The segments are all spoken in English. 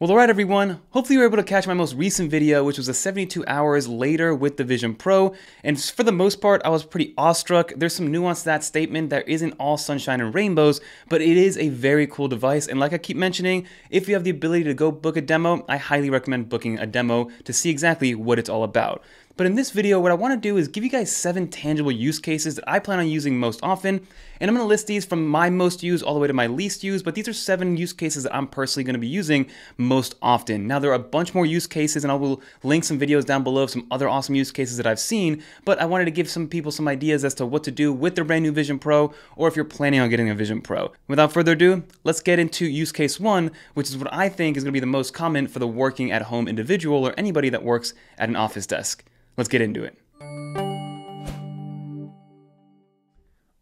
Well, alright everyone, hopefully you were able to catch my most recent video, which was a 72 hours later with the Vision Pro, and for the most part, I was pretty awestruck. There's some nuance to that statement, there isn't all sunshine and rainbows, but it is a very cool device, and like I keep mentioning, if you have the ability to go book a demo, I highly recommend booking a demo to see exactly what it's all about. But in this video, what I want to do is give you guys seven tangible use cases that I plan on using most often, and I'm going to list these from my most used all the way to my least used, but these are seven use cases that I'm personally going to be using most often. Now, there are a bunch more use cases, and I will link some videos down below of some other awesome use cases that I've seen, but I wanted to give some people some ideas as to what to do with their brand new Vision Pro, or if you're planning on getting a Vision Pro. Without further ado, let's get into use case one, which is what I think is going to be the most common for the working at home individual or anybody that works at an office desk. Let's get into it.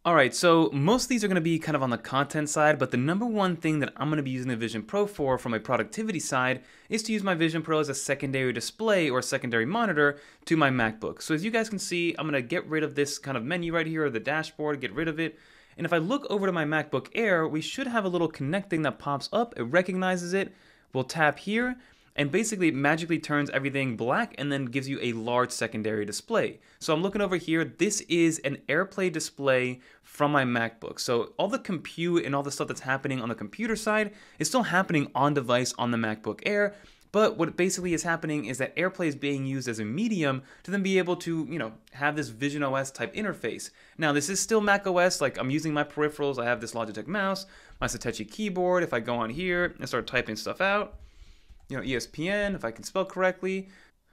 Alright, so most of these are going to be kind of on the content side, but the number one thing that I'm going to be using the Vision Pro for from a productivity side is to use my Vision Pro as a secondary display or secondary monitor to my MacBook. So as you guys can see, I'm going to get rid of this kind of menu right here, or the dashboard, get rid of it. And if I look over to my MacBook Air, we should have a little connect thing that pops up. It recognizes it. We'll tap here, and basically magically turns everything black and then gives you a large secondary display. So I'm looking over here, this is an AirPlay display from my MacBook. So all the compute and all the stuff that's happening on the computer side is still happening on device on the MacBook Air, but what basically is happening is that AirPlay is being used as a medium to then be able to, you know, have this Vision OS type interface. Now, this is still Mac OS, like I'm using my peripherals, I have this Logitech mouse, my Satechi keyboard. If I go on here and start typing stuff out, you know, ESPN, if I can spell correctly.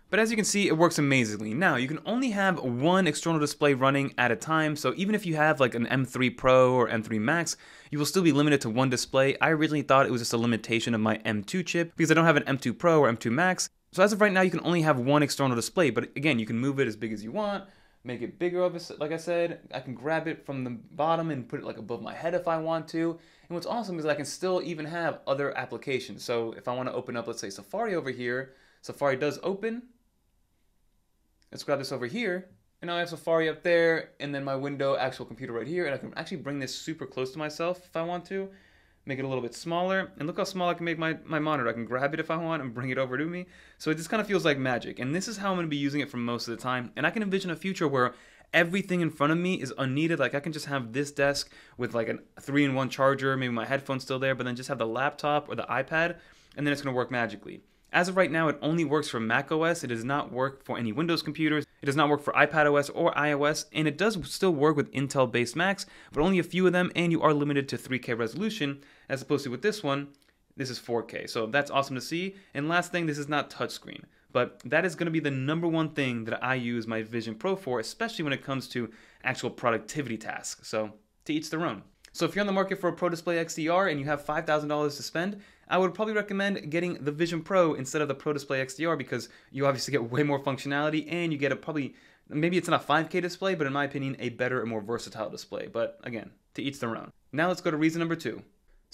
But as you can see, it works amazingly. Now, you can only have one external display running at a time, so even if you have like an M3 Pro or M3 Max, you will still be limited to one display. I originally thought it was just a limitation of my M2 chip because I don't have an M2 Pro or M2 Max. So as of right now, you can only have one external display, but again, you can move it as big as you want, make it bigger, of like I said. I can grab it from the bottom and put it like above my head if I want to. And what's awesome is I can still even have other applications. So if I want to open up, let's say Safari over here, Safari does open. Let's grab this over here. And now I have Safari up there, and then my window, actual computer right here, and I can actually bring this super close to myself if I want to. Make it a little bit smaller, and look how small I can make my, my monitor. I can grab it if I want and bring it over to me. So it just kind of feels like magic, and this is how I'm going to be using it for most of the time. And I can envision a future where everything in front of me is unneeded. Like I can just have this desk with like a three-in-one charger, maybe my headphones still there, but then just have the laptop or the iPad, and then it's gonna work magically. As of right now, it only works for Mac OS. It does not work for any Windows computers. It does not work for iPad OS or iOS, and it does still work with Intel based Macs, but only a few of them, and you are limited to 3K resolution, as opposed to with this one, this is 4K. So that's awesome to see. And last thing, this is not touchscreen. But that is going to be the number one thing that I use my Vision Pro for, especially when it comes to actual productivity tasks. So to each their own. So if you're on the market for a Pro Display XDR and you have $5,000 to spend, I would probably recommend getting the Vision Pro instead of the Pro Display XDR because you obviously get way more functionality and you get a probably, maybe it's not a 5K display, but in my opinion, a better and more versatile display. But again, to each their own. Now let's go to reason number two.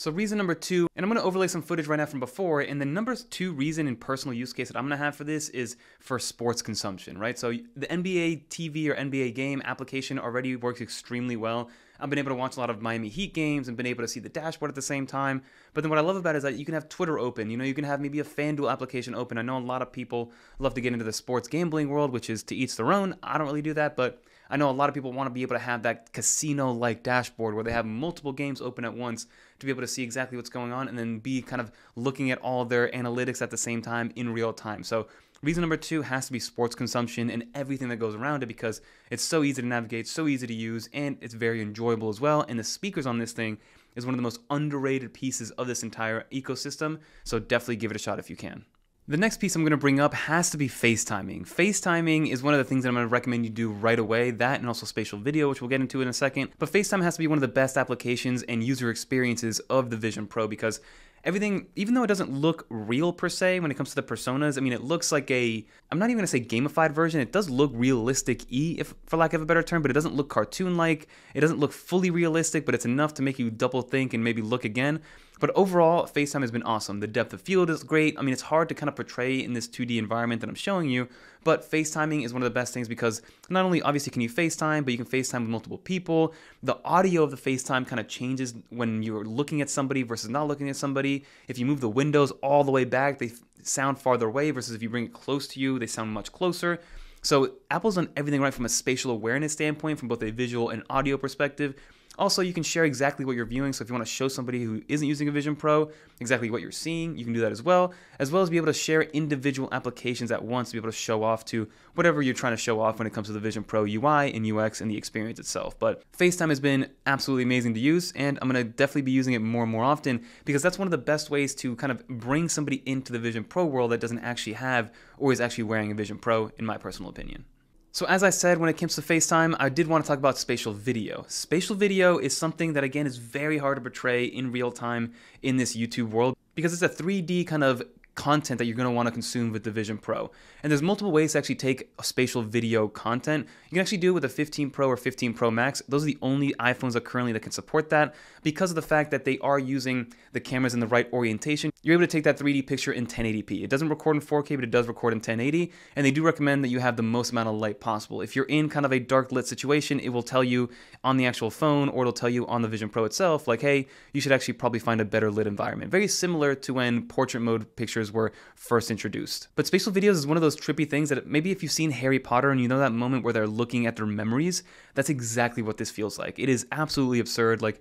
So reason number two, and I'm going to overlay some footage right now from before, and the number two reason and personal use case that I'm going to have for this is for sports consumption, right? So the NBA TV or NBA game application already works extremely well. I've been able to watch a lot of Miami Heat games and been able to see the dashboard at the same time. But then what I love about it is that you can have Twitter open. You know, you can have maybe a FanDuel application open. I know a lot of people love to get into the sports gambling world, which is to each their own. I don't really do that, but I know a lot of people want to be able to have that casino like dashboard where they have multiple games open at once to be able to see exactly what's going on and then be kind of looking at all their analytics at the same time in real time. So Reason number two has to be sports consumption and everything that goes around it because it's so easy to navigate, so easy to use, and it's very enjoyable as well. And the speakers on this thing is one of the most underrated pieces of this entire ecosystem, so definitely give it a shot if you can. The next piece I'm going to bring up has to be FaceTiming. FaceTiming is one of the things that I'm going to recommend you do right away, that and also spatial video, which we'll get into in a second. But FaceTime has to be one of the best applications and user experiences of the Vision Pro because everything, even though it doesn't look real per se when it comes to the personas, I mean, it looks like a, I'm not even gonna say gamified version, it does look realistic e, if for lack of a better term, but it doesn't look cartoon like, it doesn't look fully realistic, but it's enough to make you double think and maybe look again. But overall, FaceTime has been awesome. The depth of field is great. I mean, it's hard to kind of portray in this 2D environment that I'm showing you, but FaceTiming is one of the best things because not only obviously can you FaceTime, but you can FaceTime with multiple people. The audio of the FaceTime kind of changes when you're looking at somebody versus not looking at somebody. If you move the windows all the way back, they sound farther away versus if you bring it close to you, they sound much closer. So Apple's done everything right from a spatial awareness standpoint, from both a visual and audio perspective. Also, you can share exactly what you're viewing. So if you want to show somebody who isn't using a Vision Pro exactly what you're seeing, you can do that as well, as well as be able to share individual applications at once to be able to show off to whatever you're trying to show off when it comes to the Vision Pro UI and UX and the experience itself. But FaceTime has been absolutely amazing to use, and I'm going to definitely be using it more and more often because that's one of the best ways to kind of bring somebody into the Vision Pro world that doesn't actually have or is actually wearing a Vision Pro, in my personal opinion. So as I said, when it comes to FaceTime, I did want to talk about spatial video. Spatial video is something that again is very hard to portray in real time in this YouTube world because it's a 3D kind of content that you're going to want to consume with the Vision Pro. And there's multiple ways to actually take spatial video content. You can actually do it with a 15 Pro or 15 Pro Max. Those are the only iPhones that currently that can support that because of the fact that they are using the cameras in the right orientation. You're able to take that 3D picture in 1080p. It doesn't record in 4K, but it does record in 1080. And they do recommend that you have the most amount of light possible. If you're in kind of a dark lit situation, it will tell you on the actual phone or it'll tell you on the Vision Pro itself, like, hey, you should actually probably find a better lit environment. Very similar to when portrait mode pictures were first introduced. But spatial videos is one of those trippy things that maybe if you've seen Harry Potter and you know that moment where they're looking at their memories, that's exactly what this feels like. It is absolutely absurd. Like,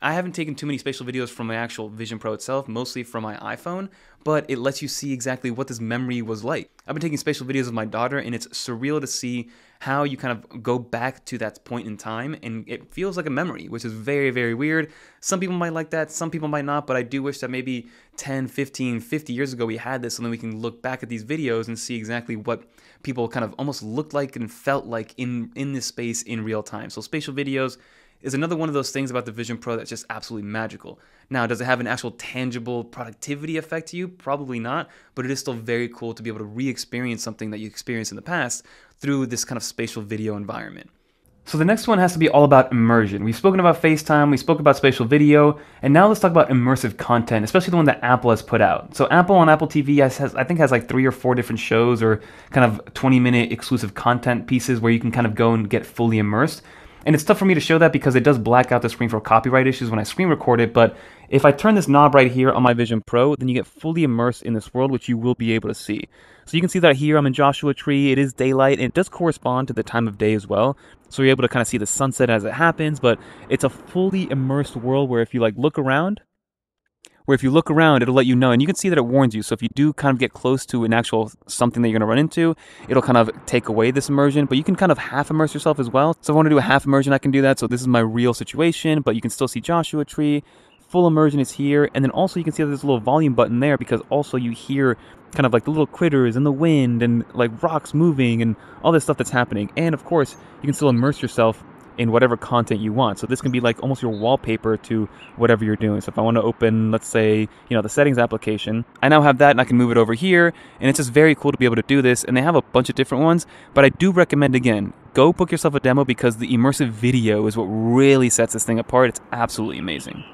I haven't taken too many spatial videos from my actual Vision Pro itself, mostly from my iPhone, but it lets you see exactly what this memory was like. I've been taking spatial videos of my daughter, and it's surreal to see how you kind of go back to that point in time, and it feels like a memory, which is very, very weird. Some people might like that, some people might not, but I do wish that maybe 10, 15, 50 years ago we had this, so then we can look back at these videos and see exactly what people kind of almost looked like and felt like in, in this space in real time. So spatial videos, is another one of those things about the Vision Pro that's just absolutely magical. Now, does it have an actual tangible productivity effect to you? Probably not, but it is still very cool to be able to re experience something that you experienced in the past through this kind of spatial video environment. So the next one has to be all about immersion. We've spoken about FaceTime, we spoke about spatial video, and now let's talk about immersive content, especially the one that Apple has put out. So Apple on Apple TV has, has I think has like three or four different shows or kind of 20 minute exclusive content pieces where you can kind of go and get fully immersed. And it's tough for me to show that because it does black out the screen for copyright issues when I screen record it, but if I turn this knob right here on my Vision Pro, then you get fully immersed in this world, which you will be able to see. So you can see that here I'm in Joshua Tree, it is daylight, and it does correspond to the time of day as well. So you're able to kind of see the sunset as it happens, but it's a fully immersed world where if you like look around, where if you look around, it'll let you know. And you can see that it warns you. So if you do kind of get close to an actual something that you're going to run into, it'll kind of take away this immersion. But you can kind of half immerse yourself as well. So if I want to do a half immersion, I can do that. So this is my real situation, but you can still see Joshua Tree. Full immersion is here. And then also you can see there's a little volume button there because also you hear kind of like the little critters and the wind and like rocks moving and all this stuff that's happening. And of course, you can still immerse yourself in whatever content you want. So this can be like almost your wallpaper to whatever you're doing. So if I want to open, let's say, you know, the settings application, I now have that and I can move it over here. And it's just very cool to be able to do this. And they have a bunch of different ones, but I do recommend again, go book yourself a demo because the immersive video is what really sets this thing apart. It's absolutely amazing.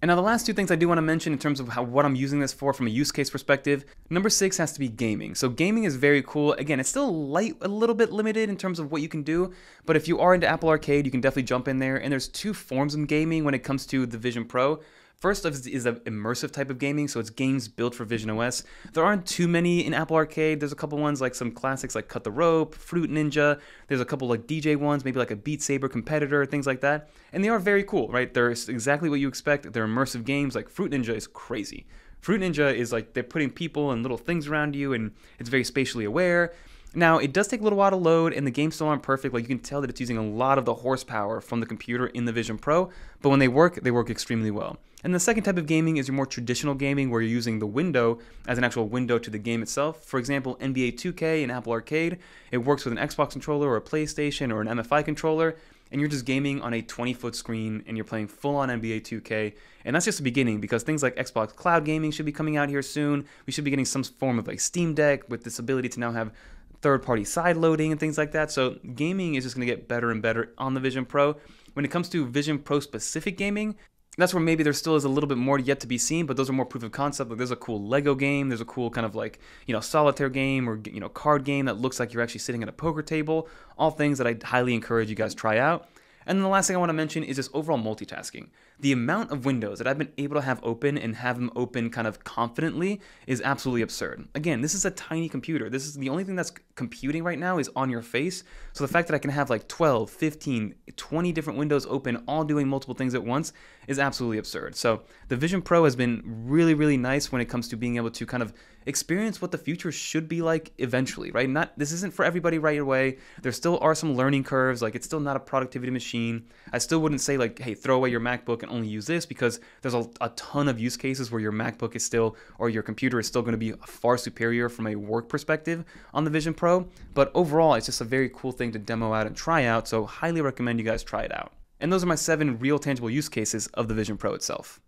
And now the last two things I do want to mention in terms of how what I'm using this for from a use case perspective. Number six has to be gaming. So gaming is very cool. Again, it's still light, a little bit limited in terms of what you can do, but if you are into Apple Arcade, you can definitely jump in there. And there's two forms of gaming when it comes to the Vision Pro. First is, is an immersive type of gaming, so it's games built for Vision OS. There aren't too many in Apple Arcade. There's a couple ones like some classics like Cut the Rope, Fruit Ninja. There's a couple like DJ ones, maybe like a Beat Saber competitor, things like that. And they are very cool, right? They're exactly what you expect. They're immersive games. Like Fruit Ninja is crazy. Fruit Ninja is like they're putting people and little things around you, and it's very spatially aware. Now, it does take a little while to load, and the games still aren't perfect. Like, you can tell that it's using a lot of the horsepower from the computer in the Vision Pro, but when they work, they work extremely well. And the second type of gaming is your more traditional gaming where you're using the window as an actual window to the game itself. For example, NBA 2K in Apple Arcade, it works with an Xbox controller or a PlayStation or an MFI controller, and you're just gaming on a 20 foot screen and you're playing full on NBA 2K. And that's just the beginning because things like Xbox Cloud Gaming should be coming out here soon. We should be getting some form of like Steam Deck with this ability to now have third party side loading and things like that. So gaming is just going to get better and better on the Vision Pro. When it comes to Vision Pro specific gaming, that's where maybe there still is a little bit more yet to be seen, but those are more proof of concept. Like there's a cool Lego game, there's a cool kind of like you know solitaire game or you know card game that looks like you're actually sitting at a poker table. All things that I highly encourage you guys try out. And then the last thing I want to mention is just overall multitasking. The amount of windows that I've been able to have open and have them open kind of confidently is absolutely absurd. Again, this is a tiny computer. This is the only thing that's computing right now is on your face. So the fact that I can have like 12, 15, 20 different windows open, all doing multiple things at once, is absolutely absurd. So the Vision Pro has been really, really nice when it comes to being able to kind of experience what the future should be like eventually, right? Not this isn't for everybody right away. There still are some learning curves. Like it's still not a productivity machine. I still wouldn't say like, hey, throw away your MacBook and only use this because there's a, a ton of use cases where your MacBook is still or your computer is still going to be far superior from a work perspective on the Vision Pro. But overall, it's just a very cool thing to demo out and try out. So highly recommend you guys try it out. And those are my seven real tangible use cases of the Vision Pro itself.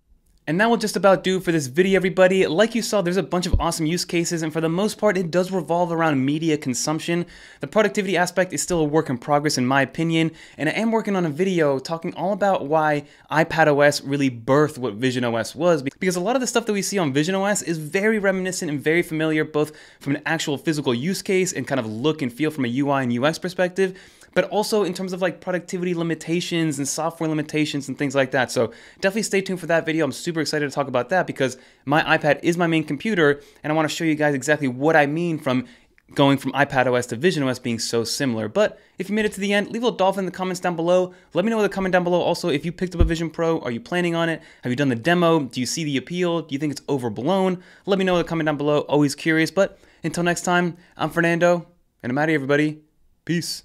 And that will just about do for this video, everybody. Like you saw, there's a bunch of awesome use cases, and for the most part, it does revolve around media consumption. The productivity aspect is still a work in progress, in my opinion, and I am working on a video talking all about why iPadOS really birthed what Vision OS was, because a lot of the stuff that we see on Vision OS is very reminiscent and very familiar, both from an actual physical use case and kind of look and feel from a UI and UX perspective, but also in terms of like productivity limitations and software limitations and things like that. So definitely stay tuned for that video. I'm super excited to talk about that because my iPad is my main computer and I want to show you guys exactly what I mean from going from iPad OS to Vision OS being so similar. But if you made it to the end, leave a little dolphin in the comments down below. Let me know in the comment down below also if you picked up a Vision Pro. Are you planning on it? Have you done the demo? Do you see the appeal? Do you think it's overblown? Let me know in the comment down below. Always curious. But until next time, I'm Fernando, and I'm out of here, everybody. Peace.